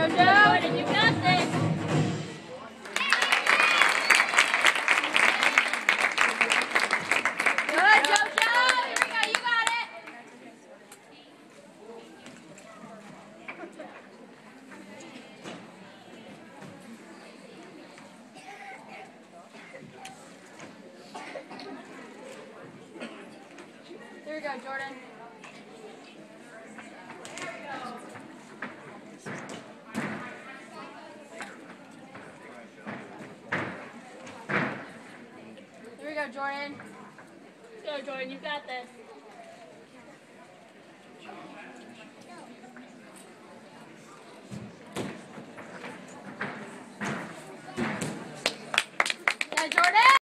JoJo, you got this. Good, JoJo. Here we go. You got it. There we go, Jordan. Go, Jordan. Go Jordan, You got this.